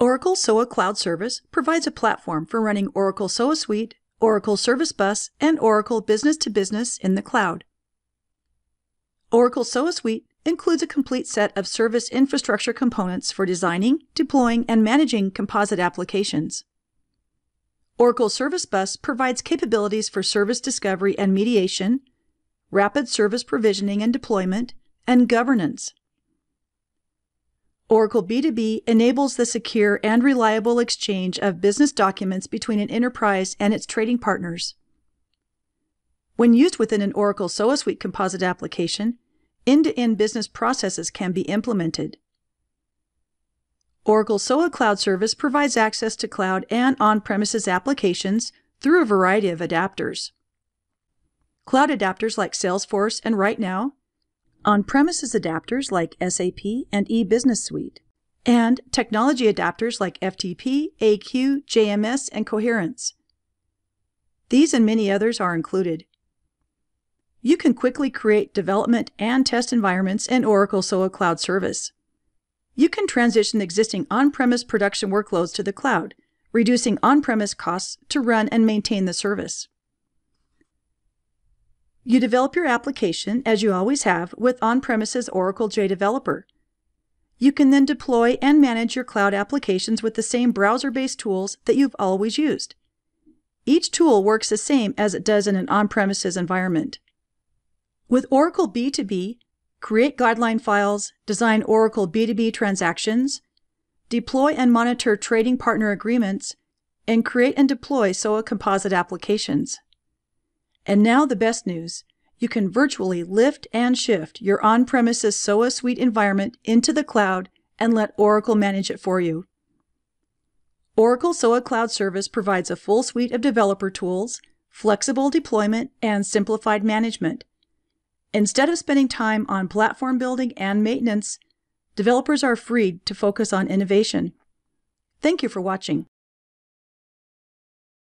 Oracle SOA Cloud Service provides a platform for running Oracle SOA Suite, Oracle Service Bus, and Oracle Business to Business in the cloud. Oracle SOA Suite includes a complete set of service infrastructure components for designing, deploying, and managing composite applications. Oracle Service Bus provides capabilities for service discovery and mediation, rapid service provisioning and deployment, and governance. Oracle B2B enables the secure and reliable exchange of business documents between an enterprise and its trading partners. When used within an Oracle SOA Suite composite application, end-to-end business processes can be implemented. Oracle SOA Cloud Service provides access to cloud and on-premises applications through a variety of adapters. Cloud adapters like Salesforce and RightNow on-premises adapters like SAP and e-Business Suite, and technology adapters like FTP, AQ, JMS, and Coherence. These and many others are included. You can quickly create development and test environments in Oracle SOA Cloud Service. You can transition existing on-premise production workloads to the cloud, reducing on-premise costs to run and maintain the service. You develop your application, as you always have, with on-premises Oracle JDeveloper. You can then deploy and manage your cloud applications with the same browser-based tools that you've always used. Each tool works the same as it does in an on-premises environment. With Oracle B2B, create guideline files, design Oracle B2B transactions, deploy and monitor trading partner agreements, and create and deploy SOA composite applications. And now the best news. You can virtually lift and shift your on-premises SOA Suite environment into the cloud and let Oracle manage it for you. Oracle SOA Cloud Service provides a full suite of developer tools, flexible deployment, and simplified management. Instead of spending time on platform building and maintenance, developers are freed to focus on innovation. Thank you for watching.